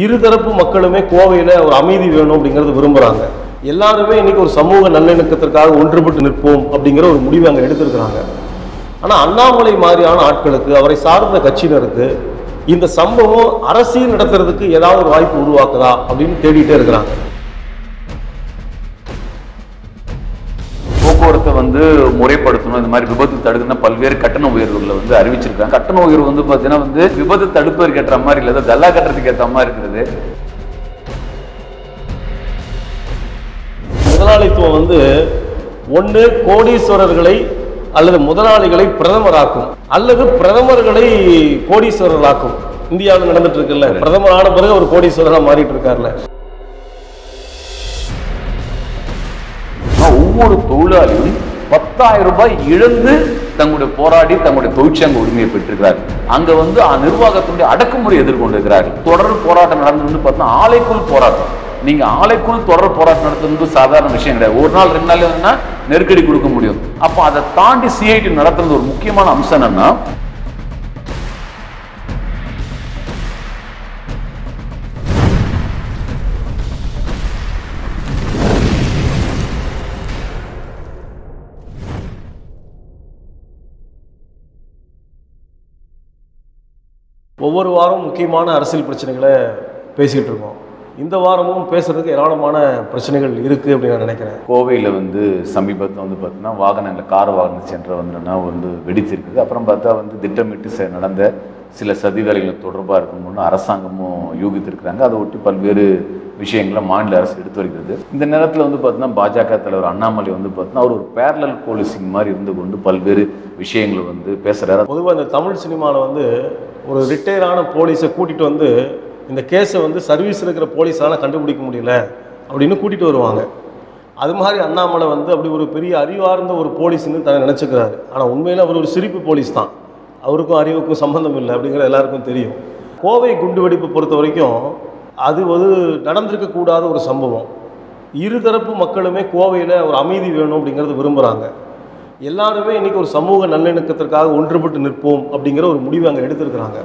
இருதரப்பு மக்களுமே கோவையில் ஒரு அமைதி வேணும் அப்படிங்கிறது விரும்புகிறாங்க எல்லாருமே இன்னைக்கு ஒரு சமூக நல்லிணக்கத்திற்காக ஒன்றுபட்டு நிற்போம் அப்படிங்கிற ஒரு முடிவை அங்கே எடுத்திருக்கிறாங்க. ஆனால் அண்ணாமலை மாதிரியான ஆட்களுக்கு அவரை சார்ந்த கட்சியினருக்கு இந்த சம்பவம் அரசியல் நடத்துறதுக்கு ஏதாவது ஒரு வாய்ப்பு உருவாக்குதா அப்படின்னு தேடிட்டே இருக்கிறாங்க. போக்குவரத்தை வந்து முறைப்படுத்தணும். இந்த மாதிரி விபத்து தடுக்கணும் பல்வேறு கட்டண உயர்வுகளை வந்து அறிவிச்சிருக்காங்க. கட்டண உயர்வு வந்து பார்த்தீங்கன்னா வந்து விபத்து தடுப்பதற்கு ஏற்ற மாதிரி இல்லை கல்லா கட்டுறதுக்கு ஏற்ற மாதிரி இருக்கிறது முதலாளித்துவம் வந்து ஒன்று கோடீஸ்வரர்களை அல்லது முதலாளிகளை பிரதமராக்கும் அல்லது பிரதமர்களை கோடீஸ்வரர்களாக்கும். இந்தியாவில் நடந்துட்டு இருக்குல்ல பிரதமர் ஆன பிறகு ஒரு கோடீஸ்வரராக மாறிட்டு இருக்காருல்ல. ஒவ்வொரு தொழிலாளியும் பத்தாயிரம் ரூபாய் இழந்து தங்களுடைய போராடி தங்களுடைய தொழிற்சங்க உரிமையை பெற்றிருக்கிறார். அங்க வந்து நிர்வாகத்தினுடைய அடக்குமுறை எதிர்கொண்டிருக்கிறார் தொடர் போராட்டம் நடந்து வந்து பார்த்தா ஆலைக்குள் போராட்டம். நீங்க ஆலைக்குள் தொடர் போராட்டம் நடத்துறது சாதாரண விஷயம் கிடையாது. ஒரு நாள் ரெண்டு நாள் நெருக்கடி கொடுக்க முடியும். அப்போ அதை தாண்டி சிஐடி நடத்துறது ஒரு முக்கியமான அம்சம் என்னன்னா ஒவ்வொரு வாரம் முக்கியமான அரசியல் பிரச்சனைகளை பேசிக்கிட்டு இருக்கோம். இந்த வாரமும் பேசுறதுக்கு ஏராளமான பிரச்சனைகள் இருக்குது அப்படின்னு நான் நினைக்கிறேன். கோவையில் வந்து சமீபத்தில் வந்து பார்த்தீங்கன்னா வாகனங்கள் கார் வாகன சென்ற வந்துன்னா வந்து வெடிச்சிருக்குது அப்புறம் பார்த்தா வந்து திட்டமிட்டு செ- நடந்த சில சதி வேலைகள் தொடர்பாக இருக்கணும்னு அரசாங்கமும் யூகித்திருக்கிறாங்க. அதை ஒட்டி பல்வேறு விஷயங்களை மாநில அரசு எடுத்து வருகிறது. இந்த நேரத்தில் வந்து பார்த்தீங்கன்னா பாஜக தலைவர் அண்ணாமலை வந்து பார்த்தீங்கன்னா அவர் ஒரு பேரலல் போலீசிங் மாதிரி இருந்து கொண்டு பல்வேறு விஷயங்களை வந்து பேசுகிறாரு பொதுவாக இந்த தமிழ் சினிமாவில் வந்து ஒரு ரிட்டையரான போலீஸை கூட்டிகிட்டு வந்து இந்த கேஸை வந்து சர்வீஸ் இருக்கிற போலீஸால் கண்டுபிடிக்க முடியல அப்படின்னு கூட்டிகிட்டு வருவாங்க. அது மாதிரி அண்ணாமலை வந்து அப்படி ஒரு பெரிய அறிவார்ந்த ஒரு போலீஸ்னு தன்னை நினச்சிக்கிறாரு. ஆனால் உண்மையில் அவர் ஒரு சிரிப்பு போலீஸ் தான். அவருக்கும் அறிவுக்கும் சம்பந்தம் இல்லை அப்படிங்கிறது எல்லாருக்கும் தெரியும். கோவை குண்டுவெடிப்பு பொறுத்த வரைக்கும் அது ஒரு நடந்திருக்கக்கூடாத ஒரு சம்பவம். இருதரப்பு மக்களுமே கோவையில் ஒரு அமைதி வேணும் அப்படிங்கிறது விரும்புகிறாங்க எல்லாருமே இன்னைக்கு ஒரு சமூக நல்லிணக்கத்திற்காக ஒன்றுபட்டு நிற்போம் அப்படிங்கிற ஒரு முடிவை அங்கே எடுத்திருக்கிறாங்க.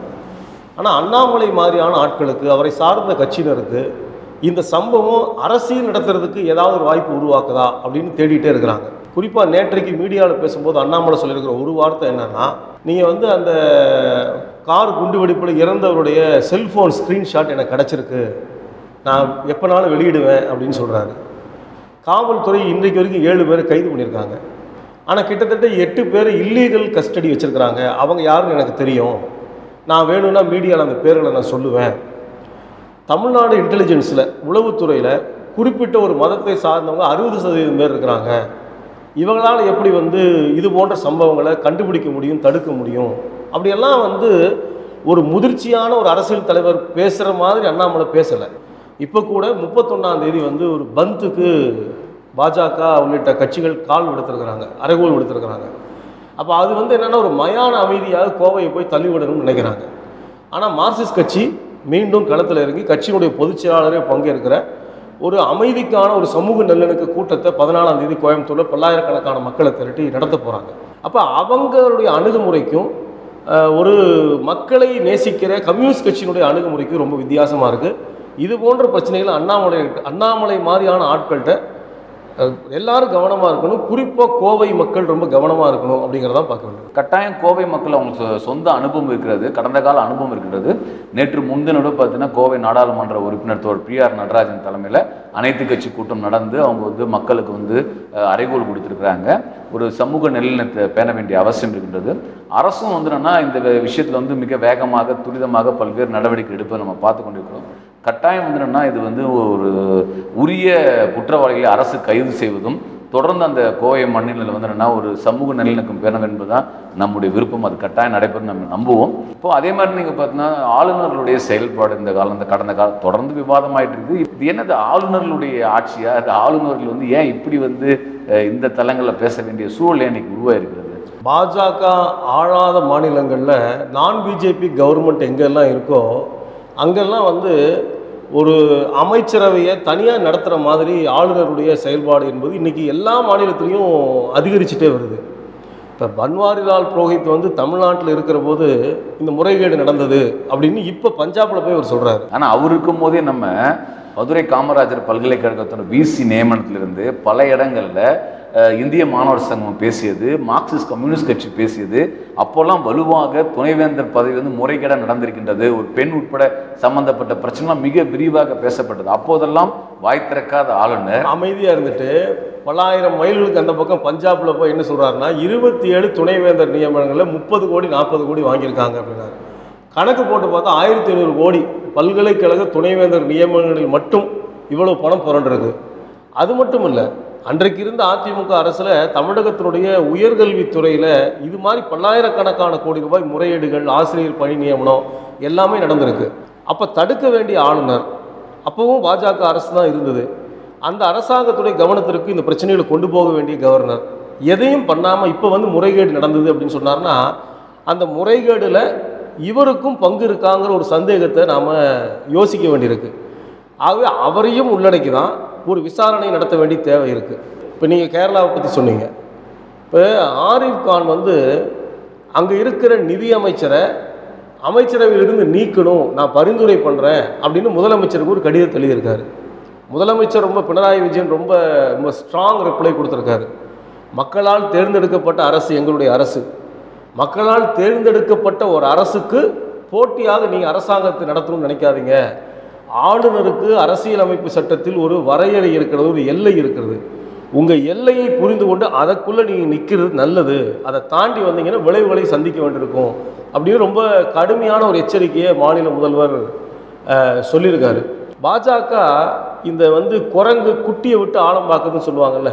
ஆனால் அண்ணாமலை மாதிரியான ஆட்களுக்கு அவரை சார்ந்த கட்சியினருக்கு இந்த சம்பவம் அரசியல் நடத்துறதுக்கு ஏதாவது ஒரு வாய்ப்பு உருவாக்குதா அப்படின்னு தேடிட்டே இருக்கிறாங்க. குறிப்பாக நேற்றைக்கு மீடியாவில் பேசும்போது அண்ணாமலை சொல்லியிருக்கிற ஒரு வார்த்தை என்னன்னா நீங்கள் வந்து அந்த கார் குண்டுவெடிப்பில் இறந்தவருடைய செல்ஃபோன் ஸ்க்ரீன்ஷாட் எனக்கு கிடச்சிருக்கு. நான் எப்போனாலும் வெளியிடுவேன் அப்படின்னு சொல்கிறாரு காவல்துறை இன்றைக்கு வரைக்கும் ஏழு பேர் கைது பண்ணியிருக்காங்க. ஆனால் கிட்டத்தட்ட எட்டு பேர் இல்லீகல் கஸ்டடி வச்சுருக்கிறாங்க. அவங்க யாருன்னு எனக்கு தெரியும். நான் வேணும்னா மீடியாவில் அந்த பேர்களை நான் சொல்லுவேன். தமிழ்நாடு இன்டெலிஜென்ஸில் உளவுத்துறையில் குறிப்பிட்ட ஒரு மதத்தை சார்ந்தவங்க அறுபது சதவீதம் பேர் இருக்கிறாங்க. இவங்களால் எப்படி வந்து இது போன்ற சம்பவங்களை கண்டுபிடிக்க முடியும் தடுக்க முடியும்? அப்படியெல்லாம் வந்து ஒரு முதிர்ச்சியான ஒரு அரசியல் தலைவர் பேசுகிற மாதிரி அண்ணாமலை பேசலை. இப்போ கூட முப்பத்தொன்னாம் தேதி வந்து ஒரு பந்துக்கு பாஜக உள்ளிட்ட கட்சிகள் கால் விடுத்திருக்கிறாங்க அரைகோல் விடுத்திருக்கிறாங்க. அப்போ அது வந்து என்னென்னா ஒரு மயான அமைதியாக கோவையை போய் தள்ளிவிடணும்னு நினைக்கிறாங்க. ஆனால் மார்க்சிஸ்ட் கட்சி மீண்டும் களத்தில் இறங்கி கட்சியினுடைய பொதுச் செயலாளரே பங்கேற்கிற ஒரு அமைதிக்கான ஒரு சமூக நல்லிணக்க கூட்டத்தை பதினாலாம் தேதி கோயம்புத்தூரில் பல்லாயிரக்கணக்கான மக்களை திரட்டி நடத்த போகிறாங்க அப்போ அவங்களுடைய அணுகுமுறைக்கும் ஒரு மக்களை நேசிக்கிற கம்யூனிஸ்ட் கட்சியினுடைய அணுகுமுறைக்கும் ரொம்ப வித்தியாசமாக இருக்குது இது போன்ற பிரச்சனைகள் அண்ணாமலை அண்ணாமலை மாதிரியான ஆட்கள்கிட்ட எல்லாரும் கவனமாக இருக்கணும். குறிப்பாக கோவை மக்கள் ரொம்ப கவனமாக இருக்கணும் அப்படிங்கிறத பார்க்க வேண்டும். கட்டாயம் கோவை மக்கள் அவங்களுக்கு சொ- சொந்த அனுபவம் இருக்கிறது. கடந்த கால அனுபவம் இருக்கிறது நேற்று முன்தினோட பார்த்தீங்கன்னா கோவை நாடாளுமன்ற உறுப்பினர் தோழர் பி ஆர் நடராஜன் தலைமையில் அனைத்து கட்சி கூட்டம் நடந்து அவங்க வந்து மக்களுக்கு வந்து அறைகோல் கொடுத்துருக்குறாங்க. ஒரு சமூக நல்லிணத்தை பேண வேண்டிய அவசியம் இருக்கின்றது. அரசும் வந்து இந்த விஷயத்தில் வந்து மிக வேகமாக துரிதமாக பல்வேறு நடவடிக்கை எடுப்பதை நம்ம பார்த்து கொண்டிருக்கிறோம். கட்டாயம் வந்து இது வந்து ஒரு உரிய குற்றவாளிகளை அரசு கைது செய்வதும் தொடர்ந்து அந்த கோவை மண்ணில் வந்து என்னென்னா ஒரு சமூக நல்லிணக்கம் பெற என்பதுதான் நம்முடைய விருப்பம். அது கட்டாயம் நடைபெறும் நம்ம நம்புவோம். இப்போ அதே மாதிரி நீங்கள் பார்த்தீங்கன்னா ஆளுநர்களுடைய செயல்பாடு இந்த காலம் இந்த கடந்த காலம் தொடர்ந்து விவாதமாயிட்டு இருக்குது இது என்னது ஆளுநர்களுடைய ஆட்சியா? அது ஆளுநர்கள் வந்து ஏன் இப்படி வந்து இந்த தளங்களில் பேச வேண்டிய சூழல் இன்னைக்கு உருவாயிருக்கிறது? பாஜக ஆளாத மாநிலங்களில் நான் பிஜேபி கவர்மெண்ட் எங்கெல்லாம் இருக்கோ அங்கெல்லாம் வந்து ஒரு அமைச்சரவையை தனியாக நடத்துகிற மாதிரி ஆளுநருடைய செயல்பாடு என்பது இன்றைக்கி எல்லா மாநிலத்திலையும் அதிகரிச்சுட்டே வருது. இப்போ பன்வாரிலால் புரோஹித் வந்து தமிழ்நாட்டில் இருக்கிற போது இந்த முறைகேடு நடந்தது அப்படின்னு இப்போ பஞ்சாபில் போய் அவர் சொல்கிறாரு ஆனால் அவர் இருக்கும் போதே நம்ம மதுரை காமராஜர் பல்கலைக்கழகத்தோட விசி நியமனத்திலிருந்து பல இடங்களில் இந்திய மாணவர் சங்கம் பேசியது மார்க்சிஸ்ட் கம்யூனிஸ்ட் கட்சி பேசியது. அப்போல்லாம் வலுவாக துணைவேந்தர் பதவி வந்து முறைகேடாக நடந்திருக்கின்றது. ஒரு பெண் உட்பட சம்பந்தப்பட்ட பிரச்சனைலாம் மிக விரிவாக பேசப்பட்டது. அப்போதெல்லாம் வாய் திறக்காத ஆளுநர். அமைதியாக இருந்துட்டு பல்லாயிரம் மைல்களுக்கு அந்த பக்கம் பஞ்சாபில் போய் என்ன சொல்கிறாருன்னா இருபத்தி ஏழு துணைவேந்தர் நியமனங்களில் முப்பது கோடி நாற்பது கோடி வாங்கியிருக்காங்க அப்படின்னாரு. கணக்கு போட்டு பார்த்தா ஆயிரத்தி ஐநூறு கோடி. பல்கலைக்கழக துணைவேந்தர் நியமனங்களில் மட்டும் இவ்வளவு பணம் புரண்டுருக்கு. அது மட்டும் இல்லை அன்றைக்கு இருந்த அதிமுக அரசில் தமிழகத்தினுடைய உயர்கல்வித்துறையில் இது மாதிரி பல்லாயிரக்கணக்கான கோடி ரூபாய் முறையீடுகள் ஆசிரியர் பணி நியமனம் எல்லாமே நடந்திருக்கு. அப்போ தடுக்க வேண்டிய ஆளுநர் அப்போவும் பாஜக அரசு தான் இருந்தது. அந்த அரசாங்கத்துடைய கவனத்திற்கு இந்த பிரச்சனைகளை கொண்டு போக வேண்டிய கவர்னர். எதையும் பண்ணாமல் இப்போ வந்து முறைகேடு நடந்தது அப்படின்னு சொன்னார்னா அந்த முறைகேடில் இவருக்கும் பங்கு இருக்காங்கிற ஒரு சந்தேகத்தை நாம் யோசிக்க வேண்டியிருக்கு. ஆகவே அவரையும் உள்ளடக்கி தான் ஒரு விசாரணை நடத்த வேண்டிய தேவை இருக்குது இப்போ நீங்கள் கேரளாவை பற்றி சொன்னீங்க. இப்போ ஆரிஃப் கான் வந்து அங்கே இருக்கிற நிதி அமைச்சரை அமைச்சரவையிலிருந்து நீக்கணும் நான் பரிந்துரை பண்ணுறேன் அப்படின்னு முதலமைச்சருக்கு ஒரு கடிதம் எழுதியிருக்காரு. முதலமைச்சர் ரொம்ப பினராயி விஜயன் ரொம்ப ரொம்ப ஸ்ட்ராங் ரிப்ளை கொடுத்துருக்காரு. மக்களால் தேர்ந்தெடுக்கப்பட்ட அரசு எங்களுடைய அரசு. மக்களால் தேர்ந்தெடுக்கப்பட்ட ஒரு அரசுக்கு போட்டியாக நீங்கள் அரசாங்கத்தை நடத்தணும்னு நினைக்காதீங்க. ஆளுநருக்கு அரசியலமைப்பு சட்டத்தில் ஒரு வரையறை இருக்கிறது ஒரு எல்லை இருக்கிறது. உங்கள் எல்லையை புரிந்து கொண்டு அதற்குள்ளே நீங்கள் நிற்கிறது நல்லது. அதை தாண்டி வந்தீங்கன்னா விளைவுகளை சந்திக்க வேண்டியிருக்கும். அப்படின்னு ரொம்ப கடுமையான ஒரு எச்சரிக்கையை மாநில முதல்வர் சொல்லியிருக்காரு. பாஜக இந்த வந்து குரங்கு குட்டியை விட்டு ஆழம் பார்க்குதுன்னு சொல்லுவாங்கல்ல.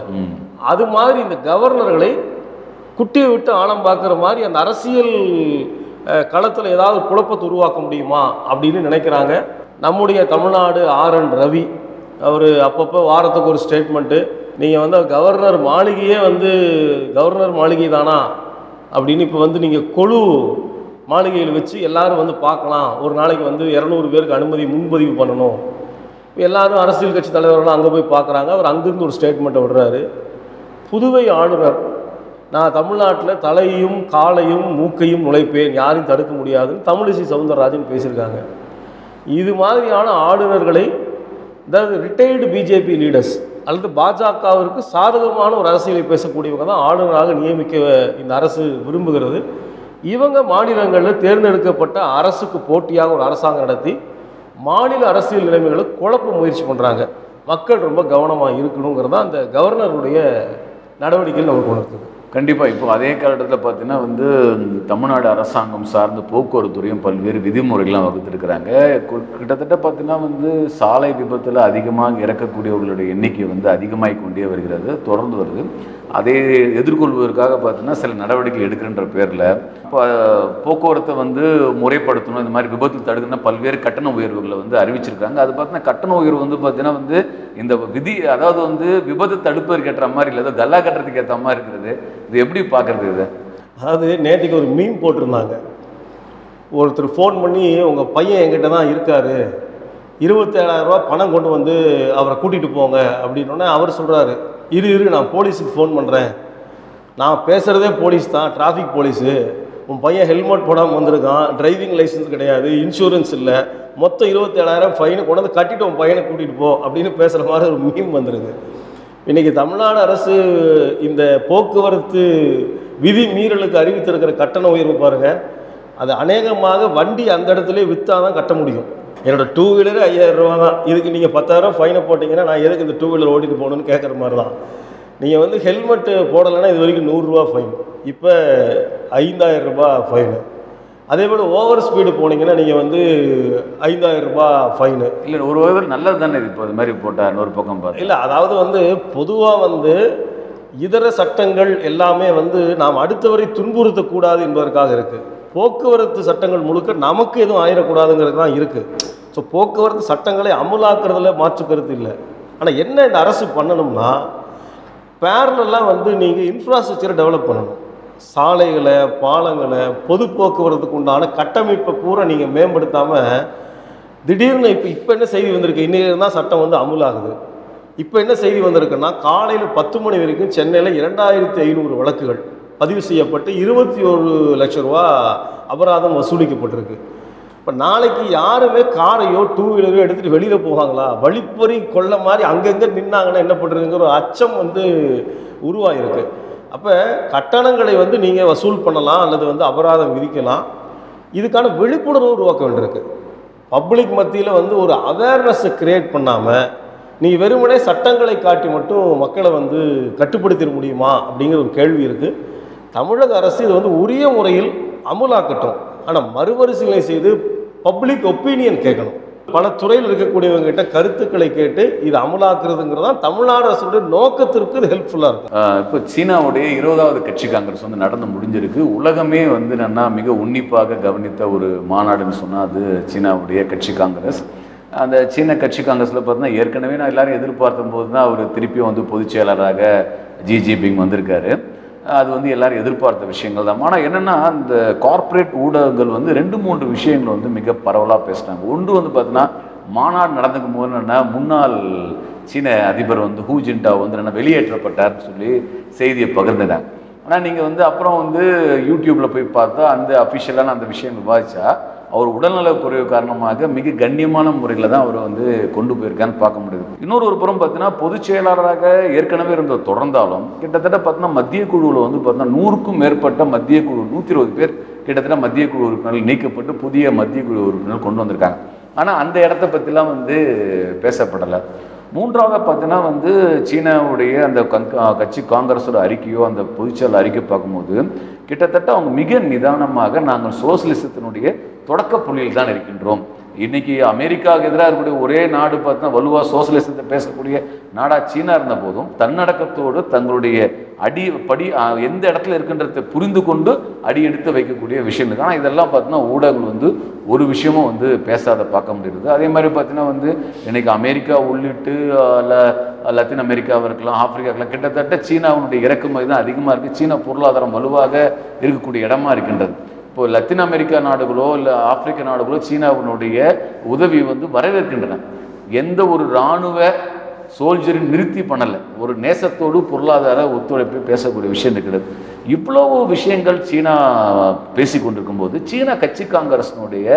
அது மாதிரி இந்த கவர்னர்களை குட்டியை விட்டு ஆழம் பார்க்குற மாதிரி அந்த அரசியல் களத்தில் ஏதாவது குழப்பத்தை உருவாக்க முடியுமா அப்படின்னு நினைக்கிறாங்க. நம்முடைய தமிழ்நாடு ஆர் என் ரவி அவர் அப்பப்போ வாரத்துக்கு ஒரு ஸ்டேட்மெண்ட்டு நீங்கள் வந்து கவர்னர் மாளிகையே வந்து கவர்னர் மாளிகை தானா? அப்படின்னு இப்போ வந்து நீங்கள் கொழு மாளிகையில் வச்சு எல்லோரும் வந்து பார்க்கலாம். ஒரு நாளைக்கு வந்து இரநூறு பேருக்கு அனுமதி முன்பதிவு பண்ணணும். எல்லாரும் அரசியல் கட்சி தலைவர்களும் அங்கே போய் பார்க்குறாங்க. அவர் அங்கேருந்து ஒரு ஸ்டேட்மெண்ட்டை விடுறாரு. புதுவை ஆளுநர் நான் தமிழ்நாட்டில் தலையும் காலையும் மூக்கையும் நுழைப்பேன். யாரையும் தடுக்க முடியாதுன்னு தமிழிசை சவுந்தரராஜன் பேசியிருக்காங்க. இது மாதிரியான ஆளுநர்களை அதாவது ரிட்டையர்டு பிஜேபி லீடர்ஸ் அல்லது பாஜகவிற்கு சாதகமான ஒரு அரசியலை பேசக்கூடியவங்க தான் ஆளுநராக நியமிக்க இந்த அரசு விரும்புகிறது. இவங்க மாநிலங்களில் தேர்ந்தெடுக்கப்பட்ட அரசுக்கு போட்டியாக ஒரு அரசாங்கம் நடத்தி மாநில அரசியல் நிலைமைகளை குழப்ப முயற்சி பண்ணுறாங்க மக்கள் ரொம்ப கவனமாக இருக்கணுங்கிறது தான் அந்த கவர்னருடைய நடவடிக்கைகள் நமக்கு உணர்த்துது. கண்டிப்பாக இப்போ அதே காலகட்டத்தில் பார்த்தீங்கன்னா வந்து தமிழ்நாடு அரசாங்கம் சார்ந்த போக்குவரத்துறையும் பல்வேறு விதிமுறைகள்லாம் வகுத்துருக்குறாங்க. கிட்டத்தட்ட பார்த்தீங்கன்னா வந்து சாலை விபத்தில் அதிகமாக இறக்கக்கூடியவர்களுடைய எண்ணிக்கை வந்து அதிகமாகி கொண்டே வருகிறது தொடர்ந்து வருது. அதை எதிர்கொள்வதற்காக பார்த்தீங்கன்னா சில நடவடிக்கை எடுக்கின்ற பேரில் இப்போ போக்குவரத்தை வந்து முறைப்படுத்தணும் இந்த மாதிரி விபத்து தடுக்கணும்னா பல்வேறு கட்டண உயர்வுகளை வந்து அறிவிச்சிருக்காங்க. அது பார்த்தீங்கன்னா கட்டண உயர்வு வந்து பார்த்தீங்கன்னா வந்து இந்த விதி அதாவது வந்து விபத்து தடுப்பதற்கு ஏற்ற மாதிரி இல்லை ஏதோ கல்லா கட்டுறதுக்கு ஏற்ற மாதிரி இருக்கிறது இது எப்படி பார்க்கறது இது? அதாவது நேற்றுக்கு ஒரு மீன் போட்டிருந்தாங்க. ஒருத்தர் ஃபோன் பண்ணி உங்கள் பையன் என்கிட்ட தான் இருக்காரு. இருபத்தேழாயிரரூபா பணம் கொண்டு வந்து அவரை கூட்டிகிட்டு போங்க அப்படின்னோடனே அவர் சொல்கிறாரு இரு இரு நான் போலீஸுக்கு ஃபோன் பண்ணுறேன் நான் பேசுகிறதே போலீஸ் தான் டிராஃபிக் போலீஸு உன் பையன் ஹெல்மெட் போடாமல் வந்திருக்கான் டிரைவிங் லைசன்ஸ் கிடையாது இன்சூரன்ஸ் இல்லை. மொத்தம் இருபத்தேழாயிரம் ஃபைனை கொண்டு வந்து கட்டிட்டு உன் பையனை கூட்டிகிட்டு போ அப்படின்னு பேசுகிற மாதிரி ஒரு மீம் வந்துருது இன்றைக்கி தமிழ்நாடு அரசு இந்த போக்குவரத்து விதி மீறலுக்கு அறிவித்திருக்கிற கட்டண உயர்வு பாருங்கள் அது அநேகமாக வண்டி அந்த இடத்துல விற்றா தான் கட்ட முடியும். என்னோட டூ வீலரு ஐயாயிரம் ரூபா தான். இதுக்கு நீங்கள் பத்தாயிரம் ஃபைனை போட்டிங்கன்னா நான் எதுக்கு இந்த டூ வீலர் ஓட்டிட்டு போகணுன்னு கேட்குற மாதிரி தான் நீங்கள் வந்து ஹெல்மெட்டு போடலைன்னா இது வரைக்கும் நூறுரூவா ஃபைன் இப்போ ஐந்தாயிரம் ரூபாய் ஃபைனு அதே போல் ஓவர் ஸ்பீடு போனீங்கன்னா நீங்கள் வந்து ஐந்தாயிரம் ரூபாய் ஃபைனு இல்லை ஒரு வகையில் நல்லது தானே இது இப்போ? இது மாதிரி போட்டால் இன்னொரு பக்கம் பார்த்து. இல்லை அதாவது வந்து பொதுவாக வந்து இதர சட்டங்கள் எல்லாமே வந்து நாம் அடுத்தவரை துன்புறுத்தக்கூடாது என்பதற்காக இருக்குது போக்குவரத்து சட்டங்கள் முழுக்க நமக்கு எதுவும் ஆயிடக்கூடாதுங்கிறது தான் இருக்குது ஸோ போக்குவரத்து சட்டங்களை அமுலாக்குறதுல மாற்று கருத்து இல்லை. ஆனால் என்ன இந்த அரசு பண்ணணும்னா பேரலெல்லாம் வந்து நீங்கள் இன்ஃப்ராஸ்ட்ரக்சரை டெவலப் பண்ணணும். சாலைகளை பாலங்களை பொது போக்குவரத்துக்கு உண்டான கட்டமைப்பை பூரா நீங்கள் மேம்படுத்தாமல் திடீர்னு இப்போ இப்போ என்ன செய்தி வந்திருக்கு? இன்னைக்கு தான் சட்டம் வந்து அமுலாகுது. இப்போ என்ன செய்தி வந்திருக்குன்னா காலையில் பத்து மணி வரைக்கும் சென்னையில் இரண்டாயிரத்தி ஐநூறு வழக்குகள். பதிவு செய்யப்பட்டு இருபத்தி ஒரு லட்ச ரூபா அபராதம் வசூலிக்கப்பட்டிருக்கு. இப்போ நாளைக்கு யாருமே காரையோ டூ வீலரையோ எடுத்துகிட்டு வெளியில் போவாங்களா? வழிப்பறி கொள்ள மாதிரி அங்கங்கே நின்னாங்கன்னா என்ன பண்ணுறதுங்கிற ஒரு அச்சம் வந்து உருவாகிருக்கு அப்போ கட்டணங்களை வந்து நீங்கள் வசூல் பண்ணலாம் அல்லது வந்து அபராதம் விதிக்கலாம். இதுக்கான விழிப்புணர்வு உருவாக்க வேண்டியிருக்கு. பப்ளிக் மத்தியில் வந்து ஒரு அவேர்னஸை கிரியேட் பண்ணாமல் நீங்கள் வெறுமனே சட்டங்களை காட்டி மட்டும் மக்களை வந்து கட்டுப்படுத்திட முடியுமா? அப்படிங்கிற ஒரு கேள்வி இருக்குது தமிழக அரசு இது வந்து உரிய முறையில் அமுலாக்கட்டும். ஆனால் மறுபரிசீலனை செய்து பப்ளிக் ஒப்பீனியன் கேட்கணும். பல துறையில் இருக்கக்கூடியவங்ககிட்ட கருத்துக்களை கேட்டு இது அமலாக்குறதுங்கிறது தான் தமிழ்நாடு அரசுடைய நோக்கத்திற்கு இது ஹெல்ப்ஃபுல்லாக இருக்கும். இப்போ சீனாவுடைய இருபதாவது கட்சி காங்கிரஸ் வந்து நடந்து முடிஞ்சிருக்கு. உலகமே வந்து என்னன்னா மிக உன்னிப்பாக கவனித்த ஒரு மாநாடுன்னு சொன்னால் அது சீனாவுடைய கட்சி காங்கிரஸ். அந்த சீன கட்சி காங்கிரஸில் பார்த்தீங்கன்னா ஏற்கனவே நான் எல்லாரும் எதிர்பார்த்த போது தான் அவர் திருப்பியும் வந்து பொதுச் செயலாளராக ஜி ஜிபிங் வந்திருக்காரு. அது வந்து எல்லாரும் எதிர்பார்த்த விஷயங்கள் தான். ஆனால் என்னென்னா அந்த கார்ப்பரேட் ஊடகங்கள் வந்து ரெண்டு மூன்று விஷயங்கள் வந்து மிக பரவலாக பேசுனாங்க ஒன்று வந்து பார்த்தீங்கன்னா மாநாடு நடந்துக்கும் போது என்னென்னா முன்னாள் சீன அதிபர் வந்து ஹூ ஜின்டா வந்து என்ன வெளியேற்றப்பட்டார்னு சொல்லி செய்தியை பகிர்ந்துட்டாங்க. ஆனால் நீங்கள் வந்து அப்புறம் வந்து யூடியூப்பில் போய் பார்த்தா அந்த அஃபிஷியலான அந்த விஷயம் விவாதிச்சா அவர் உடல்நலக்குறைவு காரணமாக மிக கண்ணியமான முறையில் தான் அவர் வந்து கொண்டு போயிருக்கான்னு பார்க்க முடியுது. இன்னொரு ஒரு புறம் பார்த்தீங்கன்னா பொதுச் செயலாளராக ஏற்கனவே இருந்த தொடர்ந்தாலும் கிட்டத்தட்ட பார்த்தீங்கன்னா மத்திய குழுவில் வந்து பார்த்தீங்கன்னா நூறுக்கும் மேற்பட்ட மத்திய குழு நூற்றி இருபது பேர் கிட்டத்தட்ட மத்திய குழு உறுப்பினர்கள் நீக்கப்பட்டு புதிய மத்திய குழு உறுப்பினர்கள் கொண்டு வந்திருக்காங்க. ஆனால் அந்த இடத்த பற்றிலாம் வந்து பேசப்படலை. மூன்றாவது பார்த்தீங்கன்னா வந்து சீனாவுடைய அந்த கட்சி காங்கிரஸோட அறிக்கையோ அந்த பொதுச்செயல் அறிக்கை பார்க்கும்போது கிட்டத்தட்ட அவங்க மிக நிதானமாக நாங்கள் சோசியலிசத்தினுடைய தொடக்க புள்ளியில் தான் இருக்கின்றோம். இன்னைக்கு அமெரிக்காவுக்கு எதிராக இருக்கக்கூடிய ஒரே நாடு பார்த்தா வலுவாக சோசியலிசத்தை பேசக்கூடிய நாடா சீனா இருந்த போதும் தன்னடக்கத்தோடு தங்களுடைய அடி படி எந்த இடத்துல இருக்கின்றத புரிந்து கொண்டு அடி எடுத்து வைக்கக்கூடிய விஷயம் இருக்குது ஆனால் இதெல்லாம் பார்த்தீங்கன்னா ஊடகங்கள் வந்து ஒரு விஷயமும் வந்து பேசாத பார்க்க முடியுது அதே மாதிரி பார்த்தீங்கன்னா வந்து இன்னைக்கு அமெரிக்கா உள்ளிட்டு இல்லை லத்தீன் அமெரிக்காவாக இருக்கலாம் ஆப்பிரிக்காவுக்கலாம் கிட்டத்தட்ட சீனாவுடைய இறக்குமதி தான் அதிகமாக இருக்குது சீனா பொருளாதாரம் வலுவாக இருக்கக்கூடிய இடமா இருக்கின்றது. இப்போ லத்தீன் அமெரிக்கா நாடுகளோ இல்லை ஆப்பிரிக்க நாடுகளோ சீனாவினுடைய உதவி வந்து வரவேற்கின்றன. எந்த ஒரு இராணுவ சோல்ஜரின் நிறுத்தி பண்ணலை. ஒரு நேசத்தோடு பொருளாதார ஒத்துழைப்பு பேசக்கூடிய விஷயம் இருக்கிறது. இவ்வளவு விஷயங்கள் சீனா பேசி கொண்டிருக்கும் போது சீனா கட்சி காங்கிரஸினுடைய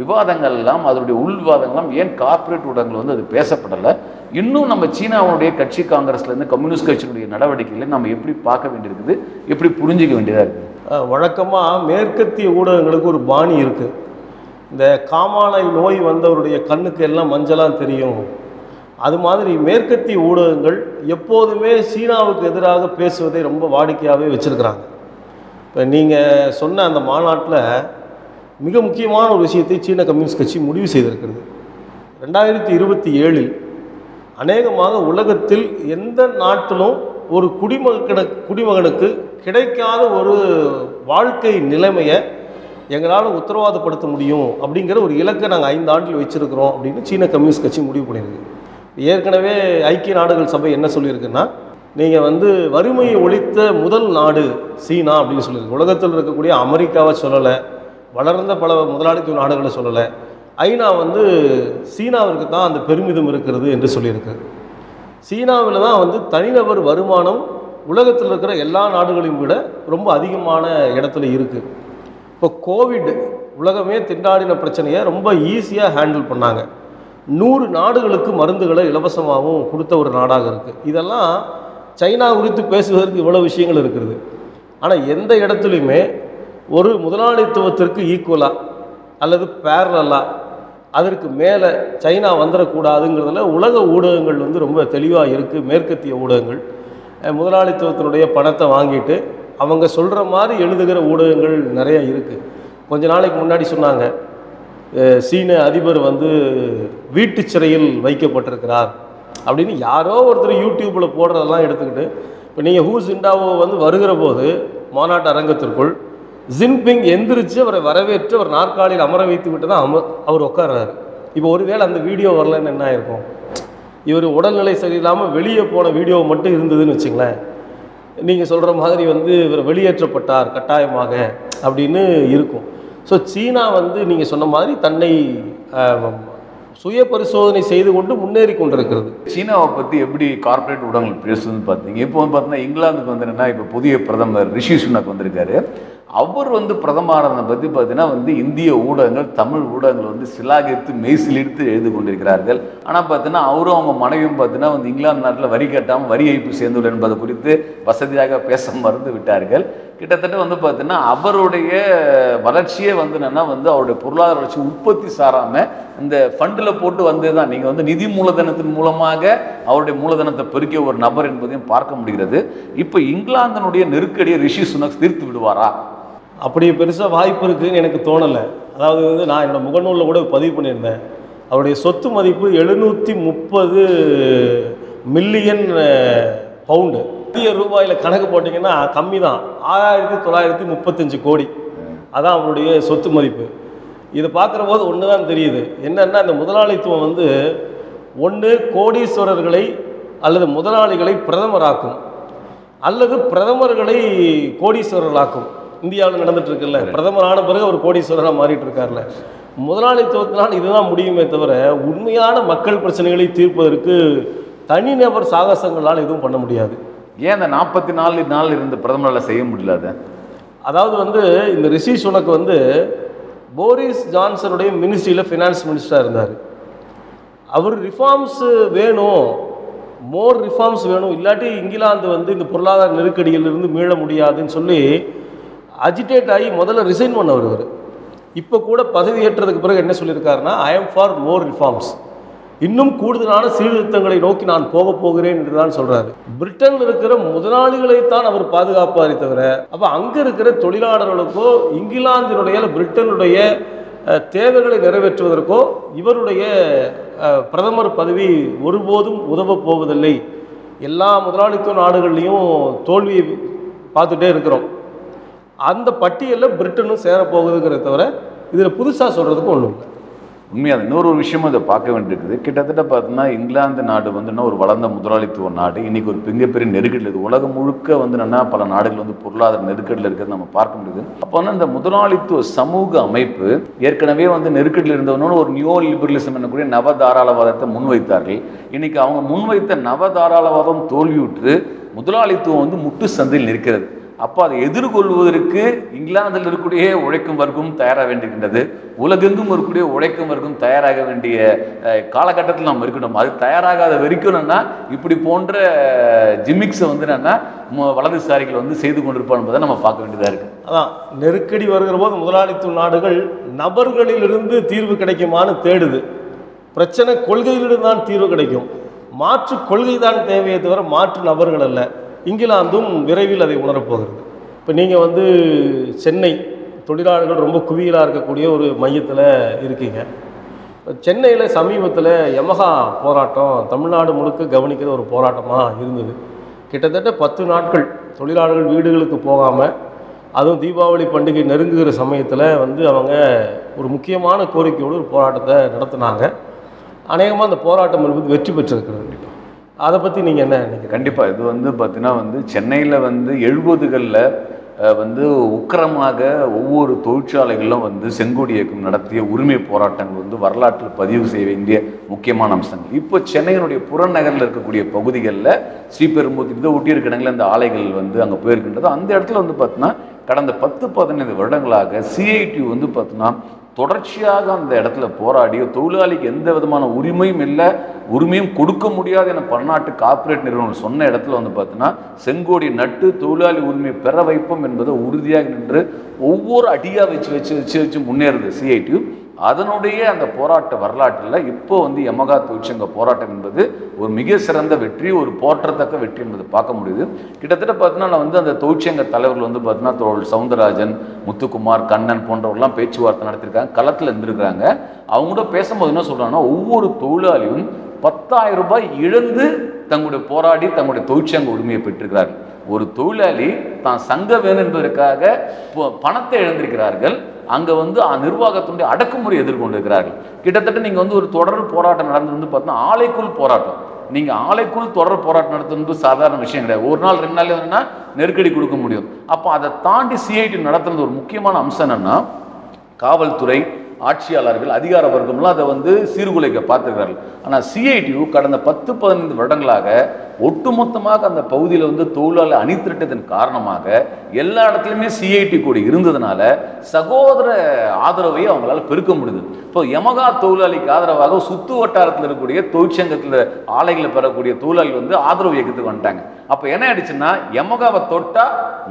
விவாதங்கள் எல்லாம் அதனுடைய உள் விவாதங்கள்லாம் ஏன் கார்ப்பரேட் ஊடகங்கள் வந்து அது பேசப்படலை? இன்னும் நம்ம சீனாவுடைய கட்சி காங்கிரஸ்லேருந்து கம்யூனிஸ்ட் கட்சியினுடைய நடவடிக்கைகளை நம்ம எப்படி பார்க்க வேண்டியிருக்குது? எப்படி புரிஞ்சிக்க வேண்டியதாக இருக்குது வழக்கமாக மேற்கத்திய ஊடகங்களுக்கு ஒரு பாணி இருக்குது இந்த காமாலை நோய் வந்தவருடைய கண்ணுக்கு எல்லாம் மஞ்சளாக தெரியும். அது மாதிரி மேற்கத்திய ஊடகங்கள் எப்போதுமே சீனாவுக்கு எதிராக பேசுவதை ரொம்ப வாடிக்கையாகவே வச்சுருக்கிறாங்க. இப்போ நீங்கள் சொன்ன அந்த மாநாட்டில் மிக முக்கியமான ஒரு விஷயத்தை சீன கம்யூனிஸ்ட் கட்சி முடிவு செய்திருக்கிறது. ரெண்டாயிரத்தி இருபத்தி ஏழில் அநேகமாக உலகத்தில் எந்த நாட்டிலும் ஒரு குடிமகன குடிமகனுக்கு கிடைக்காத ஒரு வாழ்க்கை நிலைமையை எங்களால் உத்தரவாதப்படுத்த முடியும் அப்படிங்கிற ஒரு இலக்கை நாங்கள் ஐந்து ஆண்டில் வச்சுருக்கிறோம் அப்படின்னு சீன கம்யூனிஸ்ட் கட்சி முடிவு பண்ணியிருக்கு ஏற்கனவே ஐக்கிய நாடுகள் சபை என்ன சொல்லியிருக்குன்னா நீங்கள் வந்து வறுமையை ஒழித்த முதல் நாடு சீனா அப்படின்னு சொல்லியிருக்கு. உலகத்தில் இருக்கக்கூடிய அமெரிக்காவை சொல்லலை வளர்ந்த பல முதலாளித்துவ நாடுகளை சொல்லலை. ஐநா வந்து சீனாவிற்கு தான் அந்த பெருமிதம் இருக்கிறது என்று சொல்லியிருக்கு. சீனாவில் தான் வந்து தனிநபர் வருமானம் உலகத்தில் இருக்கிற எல்லா நாடுகளையும் விட ரொம்ப அதிகமான இடத்துல இருக்குது இப்போ கோவிட் உலகமே திண்டாடின பிரச்சனையை ரொம்ப ஈஸியாக ஹேண்டில் பண்ணாங்க. நூறு நாடுகளுக்கு மருந்துகளை இலவசமாகவும் கொடுத்த ஒரு நாடாக இருக்குது இதெல்லாம் சைனா குறித்து பேசுவதற்கு இவ்வளோ விஷயங்கள் இருக்கிறது ஆனால் எந்த இடத்துலையுமே ஒரு முதலாளித்துவத்திற்கு ஈக்குவலாக அல்லது பேரலாக அதற்கு மேலே சைனா வந்துடக்கூடாதுங்கிறதுல உலக ஊடகங்கள் வந்து ரொம்ப தெளிவாக இருக்குது மேற்கத்திய ஊடகங்கள். முதலாளித்துவத்தினுடைய பணத்தை வாங்கிட்டு அவங்க சொல்கிற மாதிரி எழுதுகிற ஊடகங்கள் நிறைய இருக்குது கொஞ்ச நாளைக்கு முன்னாடி சொன்னாங்க சீன அதிபர் வந்து வீட்டு சிறையில் வைக்கப்பட்டிருக்கிறார் அப்படின்னு யாரோ ஒருத்தர் யூடியூப்பில் போடுறதெல்லாம் எடுத்துக்கிட்டு இப்போ நீங்கள் ஹூ இண்டாவோ வந்து வருகிற போது மாநாட்டு அரங்கத்திற்குள் ஜின்பிங் எந்திரிச்சு அவரை வரவேற்று அவர் நாற்காலியில் அமர வைத்து விட்டு தான் அம அவர் உட்கார்றாரு. இப்போ ஒருவேளை அந்த வீடியோ வரலன்னு என்ன ஆயிருக்கும்? இவர் உடல்நிலை சரியில்லாமல் வெளியே போன வீடியோ மட்டும் இருந்ததுன்னு வச்சுங்களேன். நீங்கள் சொல்கிற மாதிரி வந்து இவர் வெளியேற்றப்பட்டார் கட்டாயமாக அப்படின்னு இருக்கும். ஸோ சீனா வந்து நீங்கள் சொன்ன மாதிரி தன்னை சுய பரிசோதனை செய்து கொண்டு முன்னேறி கொண்டிருக்கிறது. சீனாவை பற்றி எப்படி கார்ப்பரேட் ஊடகங்கள் பேசுதுன்னு பார்த்தீங்க. இப்போ வந்து பார்த்தீங்கன்னா இங்கிலாந்துக்கு வந்து என்னென்னா இப்போ புதிய பிரதமர் ரிஷி சுனக் வந்திருக்காரு. அவர் வந்து பிரதமரானதை பற்றி பார்த்தீங்கன்னா வந்து இந்திய ஊடகங்கள் தமிழ் ஊடகங்கள் வந்து சிலாகித்து மெய்சிலிடுத்து எழுதி கொண்டிருக்கிறார்கள். ஆனால் பார்த்தீங்கன்னா அவரும் அவங்க மனைவியும் பார்த்தீங்கன்னா வந்து இங்கிலாந்து நாட்டில் வரி கட்டாமல் வரி ஏய்ப்பு சேர்ந்துள்ள என்பது குறித்து வசதியாக பேச மறந்து விட்டார்கள். கிட்டத்தட்ட வந்து பார்த்தீங்கன்னா அவருடைய வளர்ச்சியே வந்து என்னென்னா வந்து அவருடைய பொருளாதார வளர்ச்சி உற்பத்தி சாராமல் இந்த ஃபண்டில் போட்டு வந்தது தான் நீங்கள் வந்து நிதி மூலதனத்தின் மூலமாக அவருடைய மூலதனத்தை பெருக்கிய ஒரு நபர் என்பதையும் பார்க்க முடிகிறது. இப்போ இங்கிலாந்தினுடைய நெருக்கடியை ரிஷி சுனக் தீர்த்து விடுவாரா? அப்படி பெருசாக வாய்ப்பு இருக்குதுன்னு எனக்கு தோணலை. அதாவது வந்து நான் என்னோட முகநூலில் கூட பதிவு பண்ணியிருந்தேன். அவருடைய சொத்து மதிப்பு எழுநூற்றி முப்பது மில்லியன் பவுண்டு. இந்திய ரூபாயில் கணக்கு போட்டிங்கன்னா கம்மி தான் ஆறாயிரத்தி தொள்ளாயிரத்தி முப்பத்தஞ்சு கோடி. அதான் அவருடைய சொத்து மதிப்பு. இதை பார்க்குற போது ஒன்று தான் தெரியுது. என்னன்னா இந்த முதலாளித்துவம் வந்து ஒன்று கோடீஸ்வரர்களை அல்லது முதலாளிகளை பிரதமராக்கும் அல்லது பிரதமர்களை கோடீஸ்வரர்களாக்கும். இந்தியாவில் நடந்துட்டு இருக்குல்ல பிரதமர் ஆன பிறகு அவர் கோடீஸ்வரராக மாறிட்டு இருக்கார்ல முதலாளித்துவத்தினால் இதுதான் முடியுமே தவிர உண்மையான மக்கள் பிரச்சனைகளை தீர்ப்பதற்கு தனிநபர் சாகசங்களால் எதுவும் பண்ண முடியாது. ஏன் அந்த நாற்பத்தி நாலு நாள் இருந்த பிரதமரால் செய்ய முடியல அதை? அதாவது வந்து இந்த ரிஷி சுனக் வந்து போரிஸ் ஜான்சனுடைய மினிஸ்ட்ரியில் ஃபினான்ஸ் மினிஸ்டராக இருந்தார். அவர் ரிஃபார்ம்ஸ் வேணும் மோர் ரிஃபார்ம்ஸ் வேணும் இல்லாட்டி இங்கிலாந்து வந்து இந்த பொருளாதார நெருக்கடியிலிருந்து மீள முடியாதுன்னு சொல்லி அஜிடேட் ஆகி முதல்ல ரிசைன் பண்ணவர் இப்போ கூட பதவி ஏற்றதுக்கு பிறகு என்ன சொல்லியிருக்காருன்னா I am for more reforms இன்னும் கூடுதலான சீர்திருத்தங்களை நோக்கி நான் போக போகிறேன் என்று தான் சொல்றாரு. பிரிட்டனில் இருக்கிற முதலாளிகளைத்தான் அவர் பாதுகாப்பாரே தவிர அப்போ அங்கே இருக்கிற தொழிலாளர்களுக்கோ இங்கிலாந்தினுடைய பிரிட்டனுடைய தேவைகளை நிறைவேற்றுவதற்கோ இவருடைய பிரதமர் பதவி ஒருபோதும் உதவப் போவதில்லை. எல்லா முதலாளித்துவ நாடுகள்லையும் தோல்வியை பார்த்துட்டே இருக்கிறோம். அந்த பட்டியலில் பிரிட்டனும் சேரப்போகுதுங்கிறத தவிர இதில் புதுசாக சொல்கிறதுக்கு ஒன்றும் இல்லை. உண்மையாக இன்னொரு ஒரு விஷயமும் அதை பார்க்க வேண்டியிருக்குது. கிட்டத்தட்ட பார்த்தீங்கன்னா இங்கிலாந்து நாடு வந்து இன்னும் ஒரு வளர்ந்த முதலாளித்துவ நாடு. இன்றைக்கி ஒரு மிகப்பெரிய நெருக்கடியில் இருக்குது. உலகம் முழுக்க வந்து என்னன்னா பல நாடுகள் வந்து பொருளாதார நெருக்கடியில் இருக்கிறது நம்ம பார்க்க முடியுது. அப்போ வந்து இந்த முதலாளித்துவ சமூக அமைப்பு ஏற்கனவே வந்து நெருக்கடியில் இருந்தவனோட ஒரு நியோ லிபரலிசம் என்னக்கூடிய நவதாராளவாதத்தை முன்வைத்தார்கள். இன்னைக்கு அவங்க முன்வைத்த நவதாராளவாதம் தோல்வியுற்று முதலாளித்துவம் வந்து முட்டு சந்தையில் நிற்கிறது. அப்போ அதை எதிர்கொள்வதற்கு இங்கிலாந்தில் இருக்கக்கூடிய உழைக்கும் வர்க்கம் தயாராக வேண்டியிருக்கின்றது உலகெங்கும் இருக்கக்கூடிய உழைக்கும் வர்க்கம் தயாராக வேண்டிய காலகட்டத்தில் நாம் இருக்கணும். அது தயாராகாத வரைக்கும்னா இப்படி போன்ற ஜிமிக்ஸை வந்து என்னன்னா வலதுசாரிகள் வந்து செய்து கொண்டிருப்போம் என்பதை நம்ம பார்க்க வேண்டியதாக இருக்கு. அதான் நெருக்கடி வருகிற போது முதலாளித்துவ நாடுகள் நபர்களிலிருந்து தீர்வு கிடைக்குமான்னு தேடுது. பிரச்சனை கொள்கையிலிருந்து தான் தீர்வு கிடைக்கும். மாற்று கொள்கை தான் தேவையே தவிர மாற்று நபர்கள் அல்ல. இங்கிலாந்தும் விரைவில் அதை உணரப்போகிறது. இப்போ நீங்கள் வந்து சென்னை தொழிலாளர்கள் ரொம்ப குவியலாக இருக்கக்கூடிய ஒரு மையத்தில் இருக்கீங்க. சென்னையில் சமீபத்தில் யமகா போராட்டம் தமிழ்நாடு முழுக்க கவனிக்கிற ஒரு போராட்டமாக இருந்தது. கிட்டத்தட்ட பத்து நாட்கள் தொழிலாளர்கள் வீடுகளுக்கு போகாமல் அதுவும் தீபாவளி பண்டிகை நெருங்குகிற சமயத்தில் வந்து அவங்க ஒரு முக்கியமான கோரிக்கையோடு ஒரு போராட்டத்தை நடத்தினாங்க. அநேகமாக அந்த போராட்டம் என்பது வெற்றி பெற்றிருக்கிறது. அதை பற்றி நீங்கள் என்ன நினைக்கிறீங்க? கண்டிப்பாக இது வந்து பார்த்தீங்கன்னா வந்து சென்னையில் வந்து எழுபதுகளில் வந்து உக்கிரமாக ஒவ்வொரு தொழிற்சாலைகளிலும் வந்து செங்கோடி இயக்கம் நடத்திய உரிமை போராட்டங்கள் வந்து வரலாற்றில் பதிவு செய்ய வேண்டிய முக்கியமான அம்சங்கள். இப்போ சென்னையினுடைய புறநகரில் இருக்கக்கூடிய பகுதிகளில் ஸ்ரீபெரும்புத்தூர் இதை ஒட்டி இருக்கிற இடங்களில் அந்த ஆலைகள் வந்து அங்கே போயிருக்கின்றது. அந்த இடத்துல வந்து பார்த்தீங்கன்னா கடந்த பத்து பதினைந்து வருடங்களாக சிஐடி வந்து பார்த்தீங்கன்னா தொடர்ச்சியாக அந்த இடத்துல போராடி தொழிலாளிக்கு எந்த விதமான உரிமையும் இல்லை உரிமையும் கொடுக்க முடியாது என பன்னாட்டு கார்ப்பரேட் நிறுவனம் சொன்ன இடத்துல வந்து பார்த்தீங்கன்னா செங்கோடி நட்டு தொழிலாளி உரிமையை பெற வைப்போம் என்பதை உறுதியாக நின்று ஒவ்வொரு அடியாக வச்சு வச்சு வச்சு வச்சு முன்னேறுது சிஐடியும் அதனுடைய அந்த போராட்ட வரலாற்றில் இப்போ வந்து யமகா தொழிற்சங்க போராட்டம் என்பது ஒரு மிக சிறந்த வெற்றி ஒரு போற்றத்தக்க வெற்றி என்பதை பார்க்க முடியுது. கிட்டத்தட்ட பார்த்தீங்கன்னா நான் வந்து அந்த தொழிற்சங்க தலைவர்கள் வந்து பார்த்தீங்கன்னா தோழர் சவுந்தரராஜன் முத்துக்குமார் கண்ணன் போன்றவர்கள்லாம் பேச்சுவார்த்தை நடத்திருக்காங்க களத்தில் இருந்திருக்கிறாங்க. அவங்க கூட பேசும்போது என்ன சொல்கிறாங்கன்னா ஒவ்வொரு தொழிலாளியும் பத்தாயிரம் ரூபாய் இழந்து தங்களுடைய போராடி தங்களுடைய தொழிற்சங்க உரிமையை பெற்றிருக்கிறார்கள். ஒரு தொழிலாளி தான் சங்கம் வேணும் என்பதற்காக பணத்தை இழந்திருக்கிறார்கள். அங்கே வந்து நிர்வாகத்தினுடைய அடக்குமுறை எதிர்கொண்டிருக்கிறார்கள். கிட்டத்தட்ட நீங்கள் வந்து ஒரு தொடர் போராட்டம் நடந்து வந்து பார்த்தீங்கன்னா ஆலைக்குள் போராட்டம். நீங்கள் ஆலைக்குள் தொடர் போராட்டம் நடத்துறது சாதாரண விஷயம் கிடையாது. ஒரு நாள் ரெண்டு நாள் வேணும்னா நெருக்கடி கொடுக்க முடியும். அப்போ அதை தாண்டி சிஐடி நடத்துறது ஒரு முக்கியமான அம்சம் என்னென்னா காவல்துறை ஆட்சியாளர்கள் அதிகார வர்க்கம்லாம் அதை வந்து சீர்குலைக்க பார்த்துக்கிறார்கள் ஆனால் சிஐடியு கடந்த பத்து பதினைந்து வருடங்களாக ஒட்டுமொத்தமாக அந்த பகுதியில் வந்து தொழிலாளர் அணிதிரட்டத்தின் காரணமாக எல்லா இடத்துலையுமே சிஐடி கூட இருந்ததுனால சகோதர ஆதரவை அவங்களால பெருக்க முடியுது. இப்போ யமகா தொழிலாளிக்கு ஆதரவாக சுத்து வட்டாரத்தில் இருக்கக்கூடிய தொழிற்சங்கத்தில் ஆலைகளை பெறக்கூடிய தொழிலாளி வந்து ஆதரவு இயக்கத்துக்கு வந்துட்டாங்க. அப்போ என்ன ஆயிடுச்சுன்னா யமகாவை தொட்டா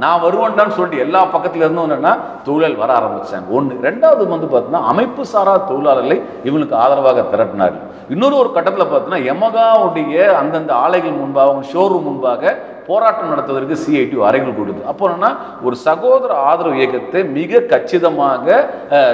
நான் வருவேன்டான்னு சொல்லிட்டு எல்லா பக்கத்துல இருந்தும் என்னன்னா தொழிலாளி வர ஆரம்பிச்சாங்க. ஒன்று ரெண்டாவது வந்து பார்த்தீங்கன்னா அமைப்பு சாரா தொழிலாளர்களை இவனுக்கு ஆதரவாக திரட்டினார்கள். இன்னொரு ஒரு கட்டத்தில் பார்த்தீங்கன்னா யமகாவுடைய அந்தந்த ஆலைகள் முன்பாக அவங்க ஷோரூம் முன்பாக போராட்டம் நடத்துவதற்கு சிஐடி அறைகள் கொடுத்து அப்போ என்னன்னா ஒரு சகோதர ஆதரவு இயக்கத்தை மிக கச்சிதமாக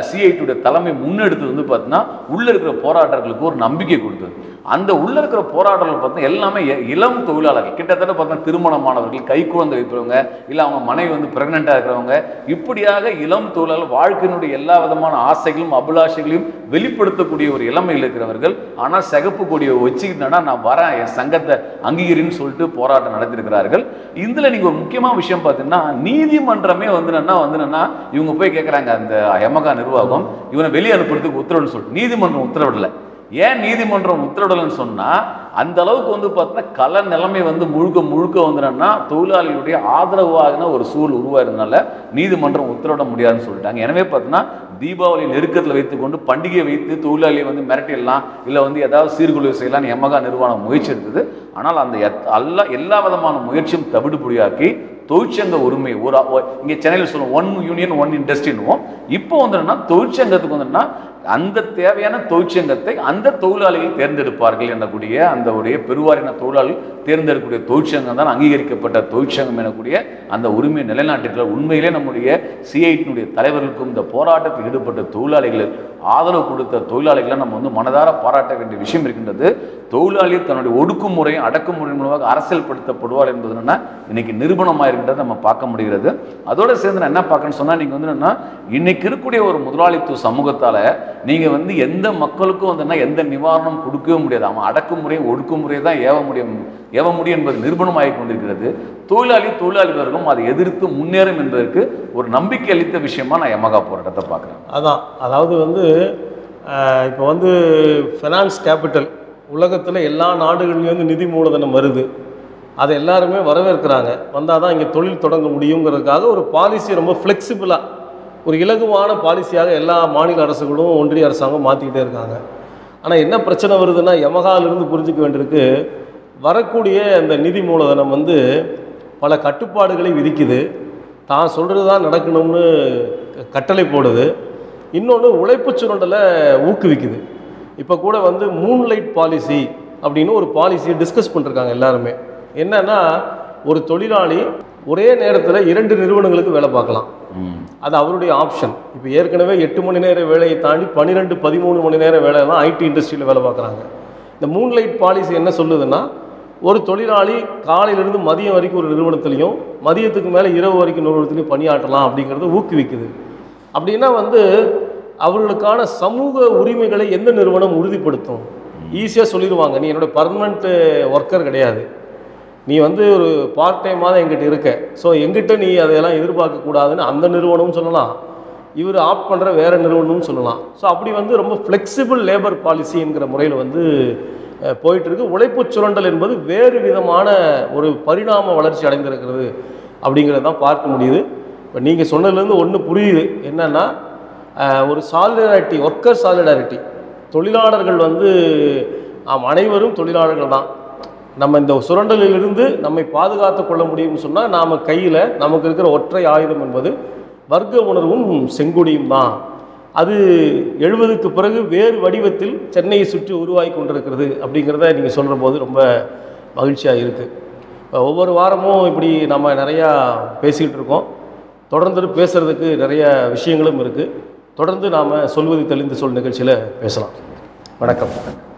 சிஐடியுடைய தலைமை முன்னெடுத்து வந்து பார்த்தீங்கன்னா உள்ளே இருக்கிற போராட்டங்களுக்கு ஒரு நம்பிக்கை கொடுத்தது. அந்த உள்ள இருக்கிற போராட்டங்கள் பார்த்தீங்கன்னா எல்லாமே இளம் தொழிலாளர்கள் கிட்டத்தட்ட பார்த்தா திருமணமானவர்கள் கை குழந்தை வைப்பவங்க இல்லை அவங்க மனைவி வந்து ப்ரெக்னெண்ட்டாக இருக்கிறவங்க இப்படியாக இளம் தொழிலாளர் வாழ்க்கையினுடைய எல்லா விதமான ஆசைகளும் அபிலாஷைகளையும் வெளிப்படுத்தக்கூடிய ஒரு இளமையில் இருக்கிறவர்கள். ஆனால் சிகப்பு கொடியை வச்சுக்கிட்டேன்னா நான் வரேன் என் சங்கத்தை அங்கீகரின்னு சொல்லிட்டு போராட்டம் நடத்திருக்கிறார்கள் இதில் நீங்கள் ஒரு முக்கியமான விஷயம் பார்த்தீங்கன்னா நீதிமன்றமே வந்து என்னன்னா வந்து என்னன்னா இவங்க போய் கேட்குறாங்க அந்த எமகா நிர்வாகம் இவனை வெளியே அனுப்புறதுக்கு உத்தரவுன்னு சொல்லிட்டு நீதிமன்றம் உத்தரவிடலை. ஏன் நீதிமன்றம் உத்தரவிடலைன்னு சொன்னால் அந்த அளவுக்கு வந்து பார்த்தீங்கன்னா கல நிலைமை வந்து முழுக்க முழுக்க வந்துடும்னா தொழிலாளிகளுடைய ஆதரவாகின ஒரு சூழல் உருவாயிருந்தனால நீதிமன்றம் உத்தரவிட முடியாதுன்னு சொல்லிட்டாங்க. எனவே பார்த்தீங்கன்னா தீபாவளி நெருக்கத்தில் வைத்துக்கொண்டு பண்டிகையை வைத்து தொழிலாளியை வந்து மிரட்டிடலாம் இல்லை வந்து ஏதாவது சீர்குலைவு செய்யலாம்னு எமகா நிறுவனம் முயற்சி எடுத்தது ஆனால் அந்த எத்- எல்லா எல்லா விதமான முயற்சியும் தவிடுபடியாக்கி தொழிற்சங்க உரிமை ஒரு இங்கே சென்னையில் சொல்லுவோம் ஒன் யூனியன் ஒன் இண்டஸ்ட்ரின்னுவோம் இப்போ வந்து தொழிற்சங்கத்துக்கு வந்து அந்த தேவையான தொழிற்சங்கத்தை அந்த தொழிலாளிகள் தேர்ந்தெடுப்பார்கள் எனக்கூடிய அந்த உடைய பெருவாரின தொழிலாளிகள் தேர்ந்தெடுக்கக்கூடிய தொழிற்சங்கம் தான் அங்கீகரிக்கப்பட்ட தொழிற்சங்கம் எனக்கூடிய அந்த உரிமை நிலைநாட்டிருக்கிறார். உண்மையிலே நம்முடைய சிஐடினுடைய தலைவர்களுக்கும் இந்த போராட்டத்தில் ஈடுபட்ட தொழிலாளிகள் ஆதரவு கொடுத்த தொழிலாளிகளை நம்ம வந்து மனதார பாராட்ட வேண்டிய விஷயம் இருக்கின்றது. தொழிலாளி தன்னுடைய ஒடுக்குமுறை அடக்குமுறை மூலமாக அரசியல்படுத்தப்படுவார் என்பது என்னன்னா இன்னைக்கு நிரூபணமாக இருக்கின்றதை நம்ம பார்க்க முடிகிறது. அதோடு சேர்ந்து நான் என்ன பார்க்கணும்னு சொன்னால் நீங்கள் வந்து என்னென்னா இன்னைக்கு இருக்கக்கூடிய ஒரு முதலாளித்துவ சமூகத்தால் நீங்கள் வந்து எந்த மக்களுக்கும் வந்து எந்த நிவாரணம் கொடுக்கவே முடியாது. அவன் அடக்குமுறை ஒடுக்குமுறை தான் ஏவ முடியும் ஏவ முடியும் என்பது நிரூபணமாகி கொண்டிருக்கிறது. தொழிலாளி தொழிலாளி வர்க்கம் அதை எதிர்த்து முன்னேறும் என்பதற்கு ஒரு நம்பிக்கை அளித்த விஷயமா நான் யமகா போராட்டத்தை பார்க்குறேன். அதான். அதாவது வந்து இப்போ வந்து ஃபினான்ஸ் கேபிட்டல் உலகத்தில் எல்லா நாடுகள்லேயும் வந்து நிதி மூலதனம் வருது. அதை எல்லாருமே வரவேற்கிறாங்க. வந்தால் தான் இங்கே தொழில் தொடங்க முடியுங்கிறதுக்காக ஒரு பாலிசி ரொம்ப ஃப்ளெக்சிபிளாக ஒரு இலகுவான பாலிசியாக எல்லா மாநில அரசுகளும் ஒன்றிய அரசாங்கம் மாற்றிக்கிட்டே இருக்காங்க. ஆனால் என்ன பிரச்சனை வருதுன்னா யமகாலிருந்து புரிஞ்சுக்க வேண்டியிருக்கு வரக்கூடிய அந்த நிதி மூலதனம் வந்து பல கட்டுப்பாடுகளை விதிக்குது. தான் சொல்கிறது தான் நடக்கணும்னு க- கட்டளை போடுது. இன்னொன்று உழைப்பு சுரண்டலை ஊக்குவிக்குது. இப்போ கூட வந்து மூன்லைட் பாலிசி அப்படின்னு ஒரு பாலிசியை டிஸ்கஸ் பண்ணிருக்காங்க எல்லாருமே. என்னன்னா ஒரு தொழிலாளி ஒரே நேரத்தில் இரண்டு நிறுவனங்களுக்கு வேலை பார்க்கலாம். அது அவருடைய ஆப்ஷன் இப்போ ஏற்கனவே எட்டு மணி நேர வேலையை தாண்டி பன்னிரெண்டு பதிமூணு மணி நேர வேலை தான் ஐடி இண்டஸ்ட்ரியில் வேலை பார்க்குறாங்க. இந்த மூன்லைட் பாலிசி என்ன சொல்லுதுன்னா ஒரு தொழிலாளி காலையிலேருந்து மதியம் வரைக்கும் ஒரு நிறுவனத்துலையும் மதியத்துக்கு மேலே இரவு வரைக்கும் நிறுவனத்துலையும் பணியாற்றலாம் அப்படிங்கிறத ஊக்குவிக்குது. அப்படின்னா வந்து அவர்களுக்கான சமூக உரிமைகளை எந்த நிறுவனம் உறுதிப்படுத்தும்? ஈஸியாக சொல்லிடுவாங்க நீ என்னோட பர்மனண்ட் ஒர்க்கர் கிடையாது. நீ வந்து ஒரு பார்ட் டைமாக தான் எங்கிட்ட இருக்க. ஸோ எங்கிட்ட நீ அதையெல்லாம் எதிர்பார்க்கக்கூடாதுன்னு அந்த நிறுவனமும் சொல்லலாம். இவர் ஆப்ட் பண்ணுற வேறு நிறுவனமும் சொல்லலாம். ஸோ அப்படி வந்து ரொம்ப ஃப்ளெக்சிபிள் லேபர் பாலிசிங்கிற முறையில் வந்து போயிட்டுருக்கு. உழைப்பு சுரண்டல் என்பது வேறு விதமான ஒரு பரிணாம வளர்ச்சி அடைந்திருக்கிறது அப்படிங்கிறத தான் பார்க்க முடியுது. இப்போ நீங்கள் சொன்னதுலேருந்து ஒன்று புரியுது. என்னென்னா ஒரு சாலிடாரிட்டி ஒர்க்கர் சாலிடாரிட்டி தொழிலாளர்கள் வந்து நாம் அனைவரும் தொழிலாளர்கள் தான். நம்ம இந்த சுரண்டலிலிருந்து நம்மை பாதுகாத்து கொள்ள முடியும்னு சொன்னால் நாம் கையில் நமக்கு இருக்கிற ஒற்றை ஆயுதம் என்பது வர்க்க உணர்வும் செங்கொடியும் தான். அது எழுபதுக்கு பிறகு வேறு வடிவத்தில் சென்னையை சுற்றி உருவாகி கொண்டிருக்கிறது அப்படிங்கிறத நீங்கள் சொல்கிற போது ரொம்ப மகிழ்ச்சியாக இருக்குது ஒவ்வொரு வாரமும் இப்படி நம்ம நிறையா பேசிக்கிட்டு இருக்கோம். தொடர்ந்து பேசுகிறதுக்கு நிறைய விஷயங்களும் இருக்குது தொடர்ந்து நாம் சொல்வது தெளிந்து சொல் நிகழ்ச்சியில் பேசலாம். வணக்கம்.